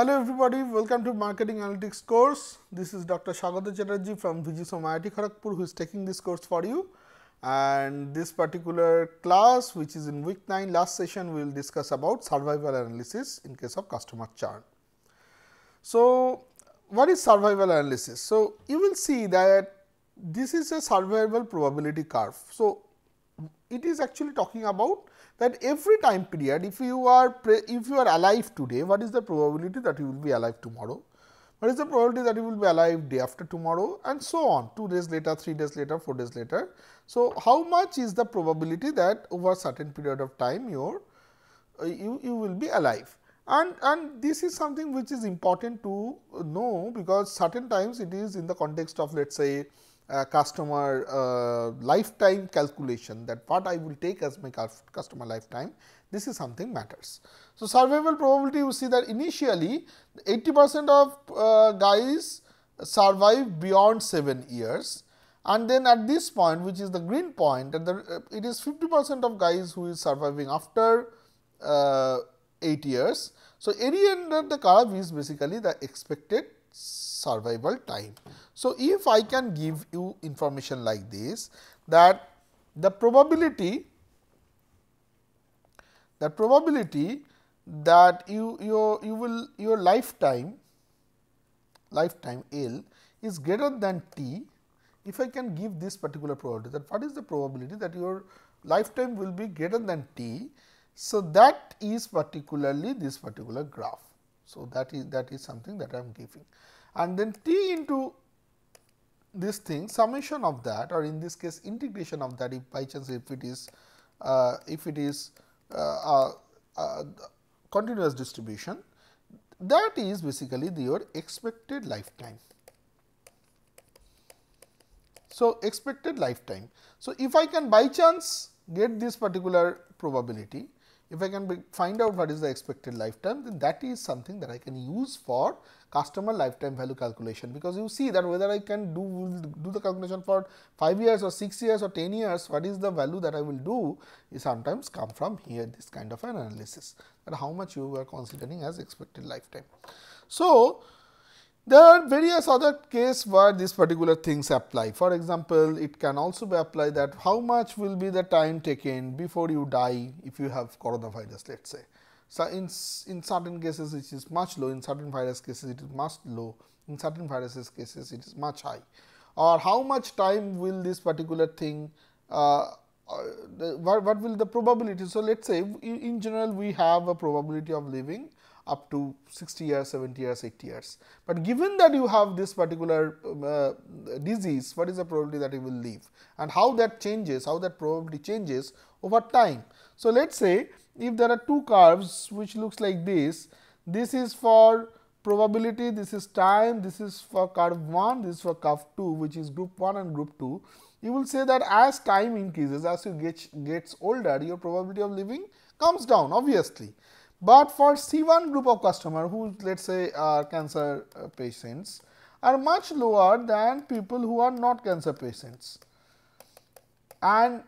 Hello everybody, welcome to marketing analytics course. This is Dr. Swagato Chatterjee from VGSOM IIT Kharagpur who is taking this course for you and this particular class which is in week 9 last session we will discuss about survival analysis in case of customer churn. So, what is survival analysis? So, you will see that this is a survival probability curve. So, it is actually talking about that every time period if you are if you are alive today what is the probability that you will be alive tomorrow? What is the probability that you will be alive day after tomorrow? And so on 2 days later 3 days later 4 days later. So how much is the probability that over a certain period of time your uh, you you will be alive? And and this is something which is important to know because certain times it is in the context of let us say uh, customer uh, lifetime calculation that what I will take as my customer lifetime this is something matters. So, survival probability you see that initially 80 percent of uh, guys survive beyond 7 years and then at this point which is the green point and the, uh, it is 50 percent of guys who is surviving after uh, 8 years. So, area under the curve is basically the expected survival time. So, if I can give you information like this that the probability the probability that you your you will your lifetime lifetime L is greater than t if I can give this particular probability that what is the probability that your lifetime will be greater than t. So, that is particularly this particular graph. So, that is that is something that I am giving and then t into this thing summation of that or in this case integration of that if by chance if it is uh, if it is uh, uh, continuous distribution that is basically the, your expected lifetime. So, expected lifetime. So, if I can by chance get this particular probability if I can be, find out what is the expected lifetime, then that is something that I can use for customer lifetime value calculation, because you see that whether I can do do the calculation for 5 years or 6 years or 10 years, what is the value that I will do is sometimes come from here this kind of an analysis that how much you are considering as expected lifetime. So, there are various other cases where these particular things apply. For example, it can also be applied that how much will be the time taken before you die if you have coronavirus let us say. So, in, in certain cases it is much low, in certain virus cases it is much low, in certain viruses cases it is much high or how much time will this particular thing uh, uh, what, what will the probability. So, let us say in general we have a probability of living up to 60 years, 70 years, 80 years. But given that you have this particular um, uh, disease, what is the probability that you will live and how that changes, how that probability changes over time. So, let us say if there are two curves which looks like this, this is for probability, this is time, this is for curve 1, this is for curve 2 which is group 1 and group 2. You will say that as time increases, as you get gets older, your probability of living comes down obviously. But for C1 group of customer who let us say are cancer uh, patients are much lower than people who are not cancer patients. And,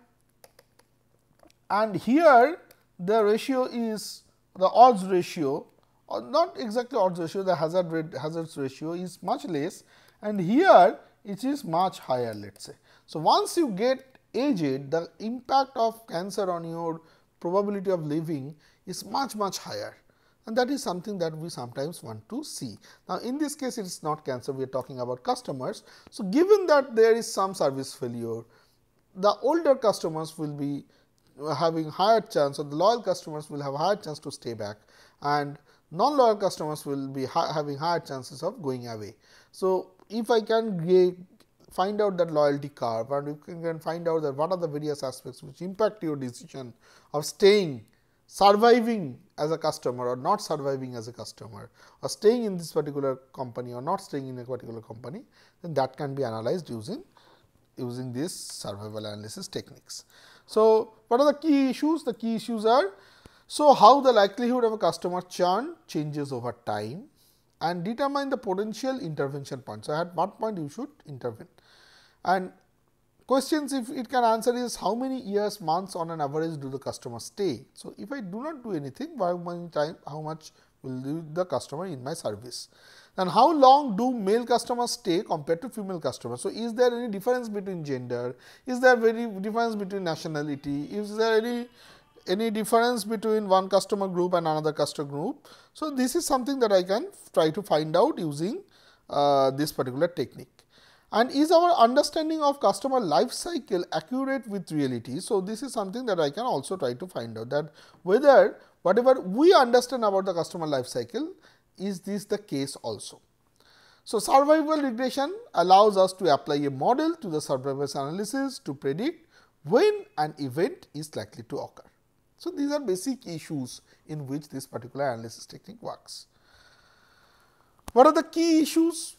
and here the ratio is the odds ratio or not exactly odds ratio the hazard rate hazards ratio is much less and here it is much higher let us say. So, once you get aged the impact of cancer on your probability of living is much much higher and that is something that we sometimes want to see. Now, in this case it is not cancer we are talking about customers. So, given that there is some service failure the older customers will be having higher chance or the loyal customers will have higher chance to stay back and non loyal customers will be ha having higher chances of going away. So, if I can find out that loyalty curve and you can find out that what are the various aspects which impact your decision of staying surviving as a customer or not surviving as a customer or staying in this particular company or not staying in a particular company, then that can be analyzed using using these survival analysis techniques. So, what are the key issues? The key issues are so how the likelihood of a customer churn changes over time and determine the potential intervention point. So, at what point you should intervene and questions if it can answer is how many years months on an average do the customer stay. So, if I do not do anything how many time how much will the customer in my service. And how long do male customers stay compared to female customers? So, is there any difference between gender? Is there very difference between nationality? Is there any any difference between one customer group and another customer group? So, this is something that I can try to find out using uh, this particular technique. And is our understanding of customer life cycle accurate with reality? So, this is something that I can also try to find out that whether whatever we understand about the customer life cycle is this the case also. So, survival regression allows us to apply a model to the survivor's analysis to predict when an event is likely to occur. So, these are basic issues in which this particular analysis technique works. What are the key issues?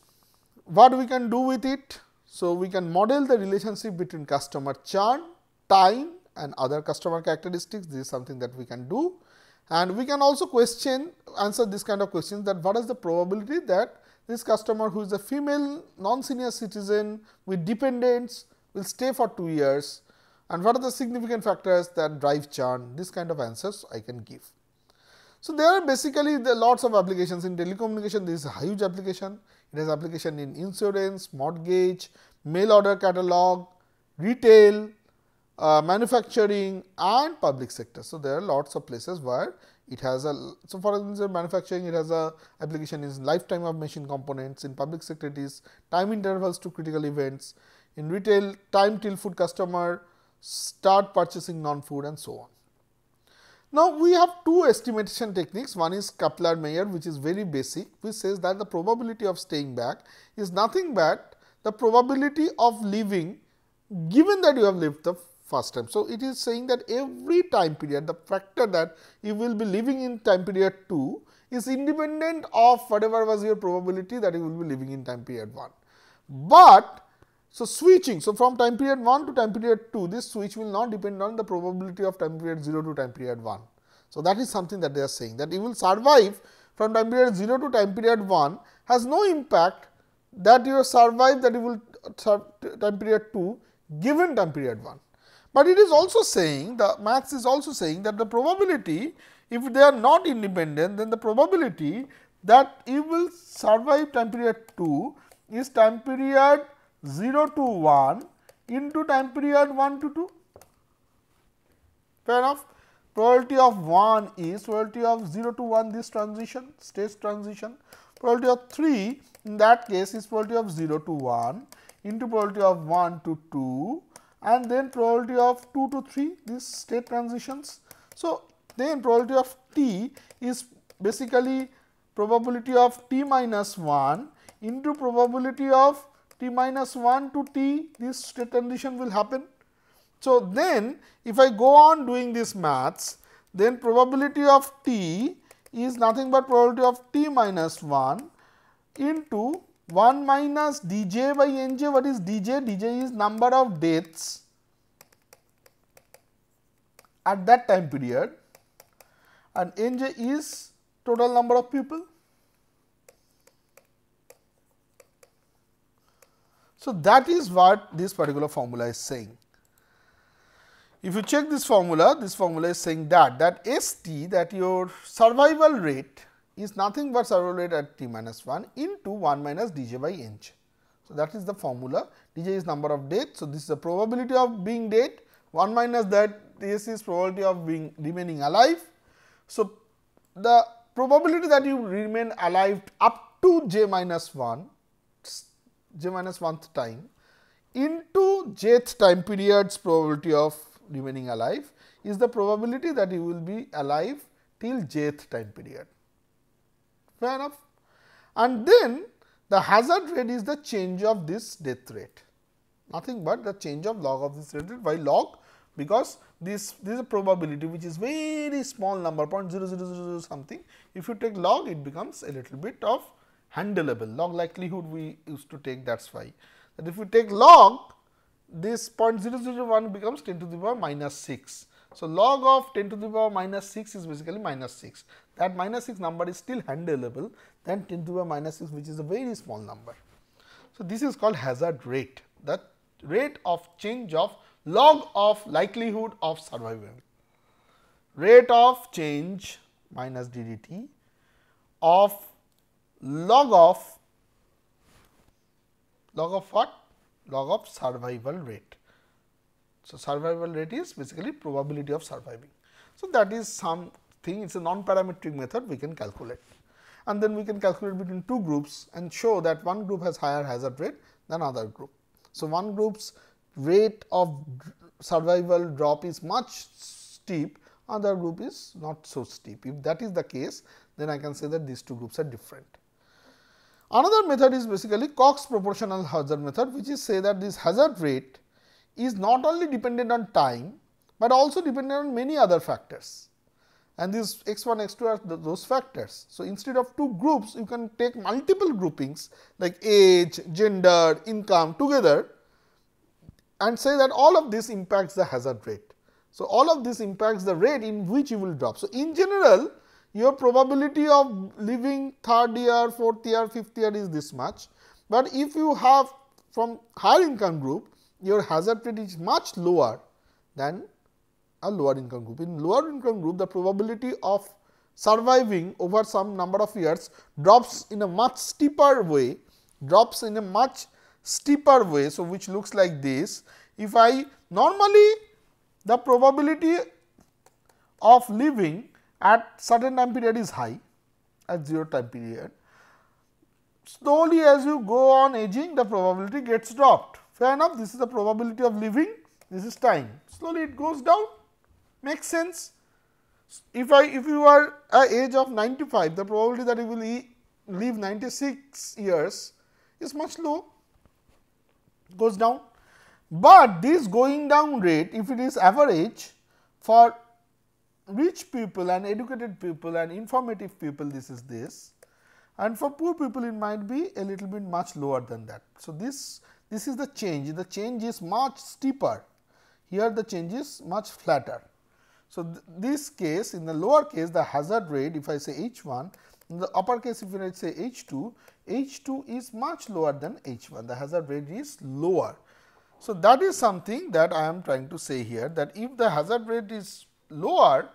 What we can do with it? So, we can model the relationship between customer churn, time and other customer characteristics. This is something that we can do and we can also question answer this kind of questions that what is the probability that this customer who is a female non-senior citizen with dependents will stay for 2 years and what are the significant factors that drive churn? This kind of answers I can give. So, there are basically the lots of applications in telecommunication. This is a huge application. It has application in insurance, mortgage, mail order catalog, retail, uh, manufacturing and public sector. So, there are lots of places where it has a so for instance manufacturing it has a application is lifetime of machine components. In public sector it is time intervals to critical events. In retail time till food customer start purchasing non food and so on. Now, we have two estimation techniques one is Kaplan Meier which is very basic which says that the probability of staying back is nothing but the probability of leaving given that you have lived the first time. So, it is saying that every time period the factor that you will be living in time period 2 is independent of whatever was your probability that you will be living in time period 1. But so, switching. So, from time period 1 to time period 2, this switch will not depend on the probability of time period 0 to time period 1. So, that is something that they are saying that you will survive from time period 0 to time period 1 has no impact that you survive that you will time period 2 given time period 1. But it is also saying the maths is also saying that the probability if they are not independent then the probability that you will survive time period 2 is time period 0 to 1 into time period 1 to 2 fair enough. Probability of 1 is probability of 0 to 1 this transition stage transition probability of 3 in that case is probability of 0 to 1 into probability of 1 to 2 and then probability of 2 to 3 these state transitions. So, then probability of t is basically probability of t minus 1 into probability of t minus 1 to t this transition will happen. So, then if I go on doing this maths then probability of t is nothing but probability of t minus 1 into 1 minus dj by nj. What is dj? dj is number of deaths at that time period and nj is total number of people. So, that is what this particular formula is saying. If you check this formula, this formula is saying that that ST that your survival rate is nothing but survival rate at t minus 1 into 1 minus dj by n. So, that is the formula dj is number of death. So, this is the probability of being dead 1 minus that this is probability of being remaining alive. So, the probability that you remain alive up to j minus 1 j minus 1th time into jth time period's probability of remaining alive is the probability that you will be alive till jth time period fair enough. And then the hazard rate is the change of this death rate, nothing but the change of log of this rate by log because this, this is a probability which is very small number 0.0000 something. If you take log it becomes a little bit of handleable log likelihood we used to take that is why. That if we take log this 0.001 becomes 10 to the power minus 6 so, log of 10 to the power minus 6 is basically minus 6 that minus 6 number is still handleable than 10 to the power minus 6 which is a very small number. So, this is called hazard rate the rate of change of log of likelihood of survival. Rate of change minus DDT of log of log of what? Log of survival rate. So, survival rate is basically probability of surviving. So, that is something it is a non-parametric method we can calculate and then we can calculate between two groups and show that one group has higher hazard rate than other group. So, one group's rate of survival drop is much steep, other group is not so steep. If that is the case, then I can say that these two groups are different. Another method is basically Cox proportional hazard method, which is say that this hazard rate is not only dependent on time, but also dependent on many other factors and these x 1 x 2 are the, those factors. So, instead of two groups you can take multiple groupings like age, gender, income together and say that all of this impacts the hazard rate. So, all of this impacts the rate in which you will drop. So, in general your probability of living third year, fourth year, fifth year is this much, but if you have from higher income group your hazard rate is much lower than a lower income group. In lower income group the probability of surviving over some number of years drops in a much steeper way, drops in a much steeper way. So, which looks like this. If I normally the probability of living at certain time period is high at 0 time period. Slowly as you go on aging the probability gets dropped fair enough this is the probability of living this is time slowly it goes down makes sense. If I if you are at age of 95 the probability that you will e live 96 years is much low goes down, but this going down rate if it is average for rich people and educated people and informative people this is this and for poor people it might be a little bit much lower than that. So, this this is the change the change is much steeper here the change is much flatter. So, th this case in the lower case the hazard rate if I say H 1 in the upper case if I say H 2, H 2 is much lower than H 1 the hazard rate is lower. So, that is something that I am trying to say here that if the hazard rate is lower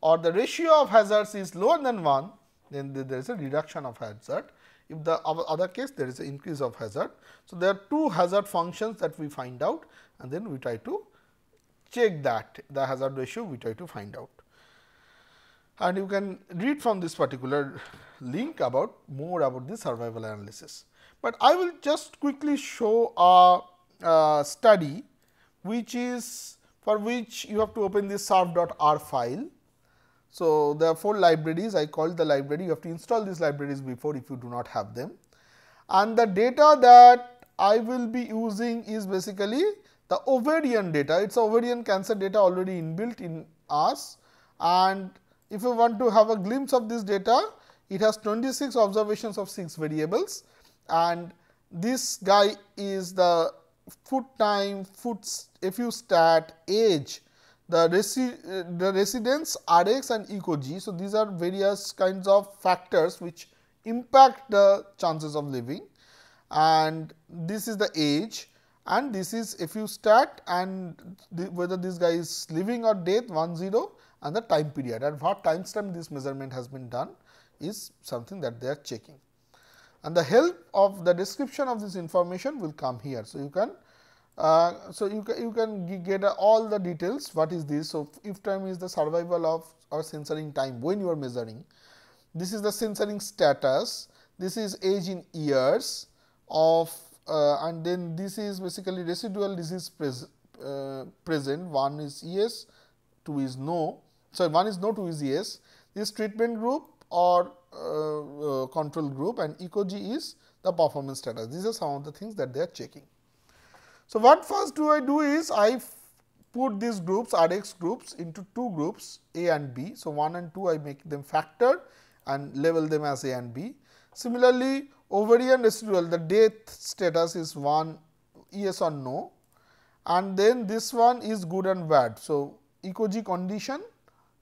or the ratio of hazards is lower than 1 then there is a reduction of hazard. If the other case there is an increase of hazard. So, there are two hazard functions that we find out and then we try to check that the hazard ratio we try to find out. And you can read from this particular link about more about the survival analysis. But I will just quickly show a, a study which is for which you have to open this surf.r file. So, there are 4 libraries. I called the library. You have to install these libraries before if you do not have them. And the data that I will be using is basically the ovarian data, it is ovarian cancer data already inbuilt in us and if you want to have a glimpse of this data, it has 26 observations of 6 variables. And this guy is the foot time, foot FU stat, age, the, resi the residence RX and ECOG. So, these are various kinds of factors which impact the chances of living and this is the age and this is FU stat and the, whether this guy is living or dead 1 0 and the time period and what time stamp this measurement has been done is something that they are checking. And the help of the description of this information will come here. So, you can uh, so you can, you can get uh, all the details what is this. So, if time is the survival of or censoring time when you are measuring. This is the censoring status, this is age in years of uh, and then this is basically residual disease pres uh, present one is yes two is no sorry one is no two is yes this treatment group or Uh, uh, control group and ECOG is the performance status these are some of the things that they are checking. So, what first do I do is I put these groups RX groups into two groups A and B. So, 1 and 2 I make them factor and label them as A and B. Similarly, ovarian residual the death status is 1 yes or no and then this one is good and bad. So, ECOG condition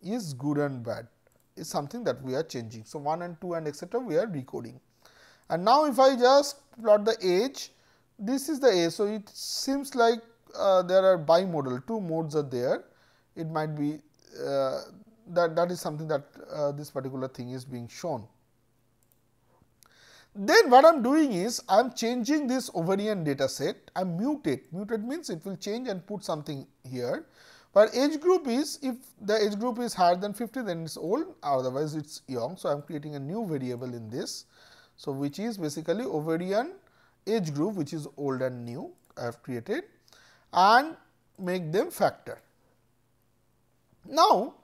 is good and bad is something that we are changing. So, 1 and 2 and etcetera we are recoding. And now, if I just plot the age this is the age. So, it seems like uh, there are bimodal two modes are there it might be uh, that that is something that uh, this particular thing is being shown. Then what I am doing is I am changing this ovarian data set, I am mutate, mutate means it will change and put something here. But age group is if the age group is higher than 50 then it is old otherwise it is young. So, I am creating a new variable in this. So, which is basically ovarian age group which is old and new I have created and make them factor. Now,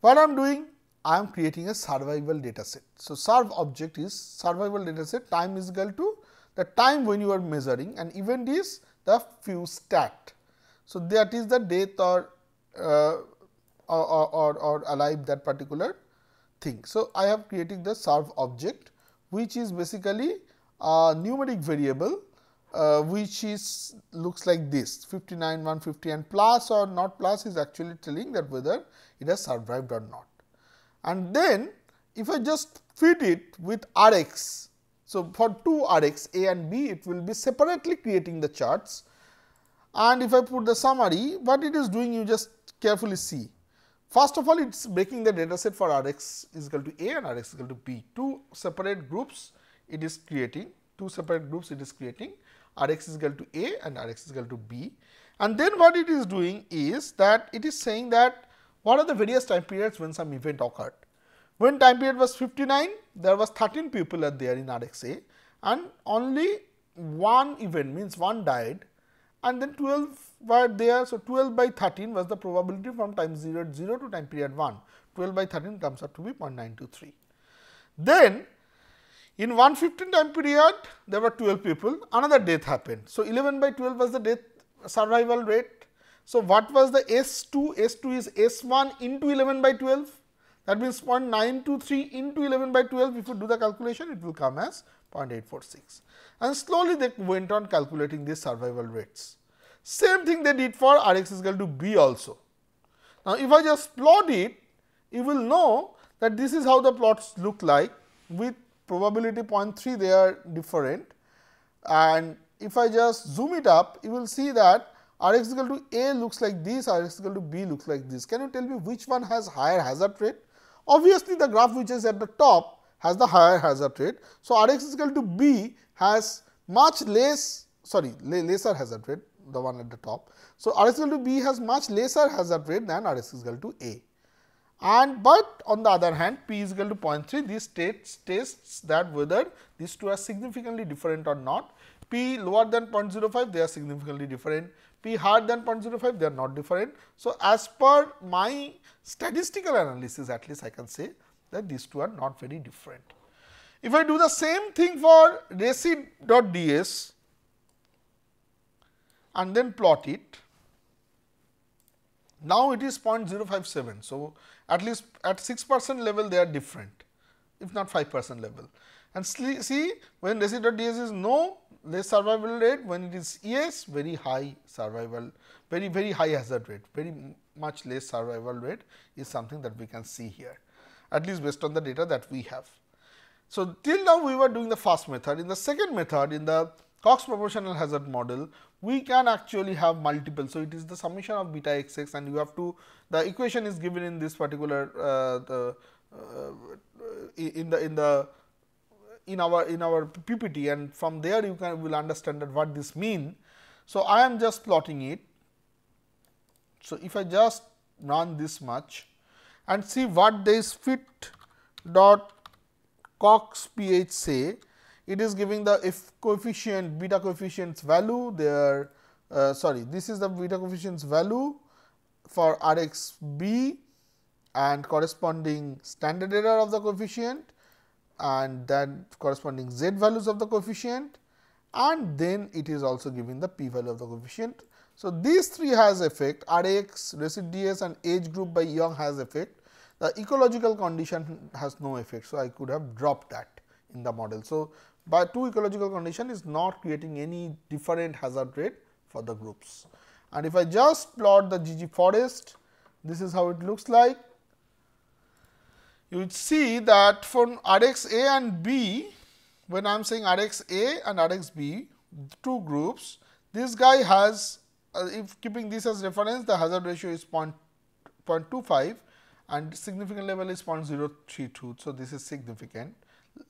what I am doing? I am creating a survival data set. So, serve object is survival data set time is equal to the time when you are measuring and event is the few stat. So, that is the death or, uh, or, or, or alive that particular thing. So, I have created the serve object which is basically a numeric variable uh, which is looks like this 59 150 and plus or not plus is actually telling that whether it has survived or not. And then if I just feed it with R x. So, for two Rx A and B it will be separately creating the charts and if I put the summary what it is doing you just carefully see. First of all it is breaking the data set for R x is equal to A and R x is equal to B. Two separate groups it is creating, two separate groups it is creating R x is equal to A and R x is equal to B. And then what it is doing is that it is saying that what are the various time periods when some event occurred. When time period was 59, there was 13 people are there in RXA and only one event means one died and then 12 were there. So, 12 by 13 was the probability from time 0 0 to time period 1. 12 by 13 comes out to be 0.923. Then in 115 time period there were 12 people another death happened. So, 11 by 12 was the death survival rate so, what was the S2? S2 is S1 into 11 by 12 that means 0.923 into 11 by 12 if you do the calculation it will come as 0.846 and slowly they went on calculating the survival rates. Same thing they did for R x is equal to B also. Now, if I just plot it you will know that this is how the plots look like with probability 0.3 they are different and if I just zoom it up you will see that R x equal to A looks like this, R x equal to B looks like this. Can you tell me which one has higher hazard rate? Obviously, the graph which is at the top has the higher hazard rate. So, R x is equal to B has much less sorry lesser hazard rate the one at the top. So, R x is equal to B has much lesser hazard rate than R x is equal to A. And but on the other hand p is equal to 0.3 this states tests that whether these two are significantly different or not. P lower than 0.05 they are significantly different p higher than 0.05 they are not different. So, as per my statistical analysis at least I can say that these two are not very different. If I do the same thing for receipt dot ds and then plot it, now it is 0.057. So, at least at 6 percent level they are different if not 5 percent level. And see when receipt dot ds is no less survival rate when it is yes very high survival very very high hazard rate very much less survival rate is something that we can see here at least based on the data that we have. So, till now we were doing the first method in the second method in the Cox proportional hazard model we can actually have multiple. So, it is the summation of beta x x and you have to the equation is given in this particular uh, the uh, in the in the in our in our PPT and from there you can will understand that what this mean. So, I am just plotting it. So, if I just run this much and see what this fit dot Cox pH say, it is giving the if coefficient beta coefficients value there uh, sorry this is the beta coefficients value for R x b and corresponding standard error of the coefficient and then corresponding z values of the coefficient and then it is also giving the p value of the coefficient. So, these three has effect R x, residues and age group by Young has effect, the ecological condition has no effect. So, I could have dropped that in the model. So, by two ecological condition is not creating any different hazard rate for the groups. And if I just plot the ggforest, this is how it looks like you would see that x A and B, when I am saying R x A and R x B, two groups, this guy has, uh, if keeping this as reference, the hazard ratio is 0.25 and significant level is 0.032. So, this is significant.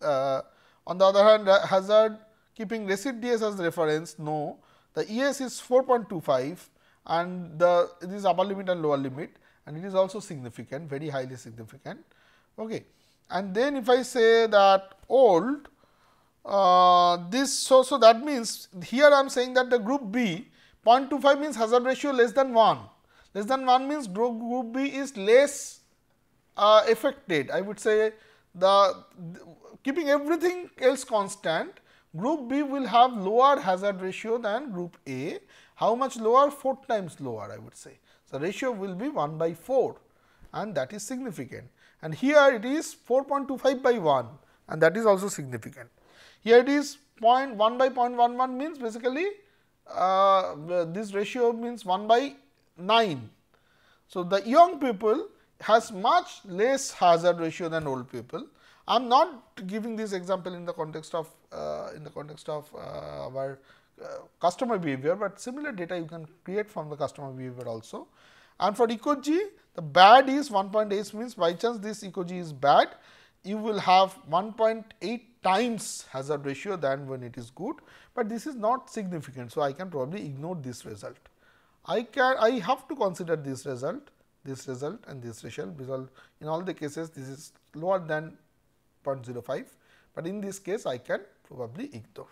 Uh, On the other hand, hazard keeping receipt DS as reference, no, the ES is 4.25 and the this upper limit and lower limit and it is also significant, very highly significant. Okay. And then if I say that old, uh, this so, so that means here I am saying that the group B 0.25 means hazard ratio less than 1, less than 1 means group B is less uh, affected. I would say the, keeping everything else constant, group B will have lower hazard ratio than group A. How much lower? 4 times lower I would say. So, ratio will be 1 by 4 and that is significant and here it is 4.25 by 1 and that is also significant. Here it is 0.1 by 0.11 means basically uh, this ratio means 1 by 9. So, the young people has much less hazard ratio than old people. I am not giving this example in the context of uh, in the context of uh, our uh, customer behavior, but similar data you can create from the customer behavior also. And for ECOG, the bad is 1.8 means by chance this ECOG is bad, you will have 1.8 times hazard ratio than when it is good, but this is not significant. So, I can probably ignore this result. I can I have to consider this result, this result and this result because in all the cases this is lower than 0.05, but in this case I can probably ignore.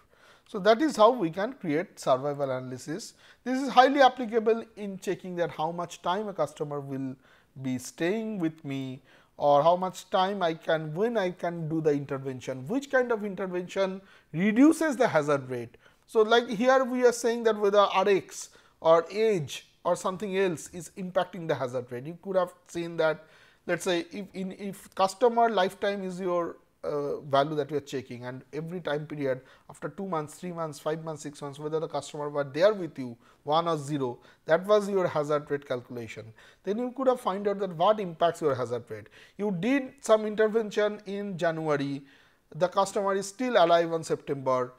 So, that is how we can create survival analysis. This is highly applicable in checking that how much time a customer will be staying with me or how much time I can when I can do the intervention, which kind of intervention reduces the hazard rate. So, like here we are saying that whether Rx or age or something else is impacting the hazard rate. You could have seen that let us say if in if customer lifetime is your uh, value that we are checking and every time period after 2 months, 3 months, 5 months, 6 months whether the customer were there with you 1 or 0 that was your hazard rate calculation. Then you could have find out that what impacts your hazard rate. You did some intervention in January, the customer is still alive on September,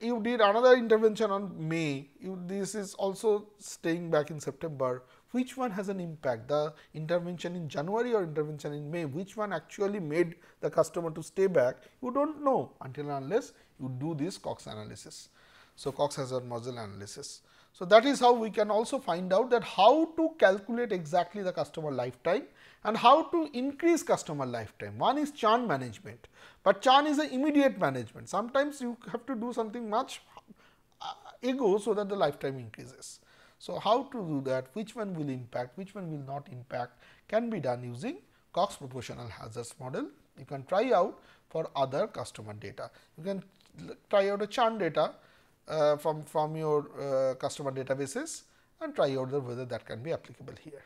you did another intervention on May, you, this is also staying back in September, which one has an impact? The intervention in January or intervention in May? Which one actually made the customer to stay back? You do not know until unless you do this Cox analysis. So, Cox hazard model analysis. So, that is how we can also find out that how to calculate exactly the customer lifetime and how to increase customer lifetime. One is churn management, but churn is an immediate management. Sometimes you have to do something much uh, ago so that the lifetime increases. So, how to do that, which one will impact, which one will not impact can be done using Cox proportional hazards model. You can try out for other customer data. You can try out a churn data uh, from, from your uh, customer databases and try out whether that can be applicable here.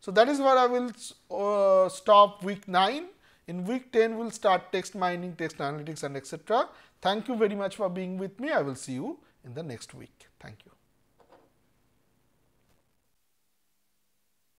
So, that is where I will uh, stop week 9. In week 10, we will start text mining, text analytics and etc. Thank you very much for being with me. I will see you in the next week. Thank you.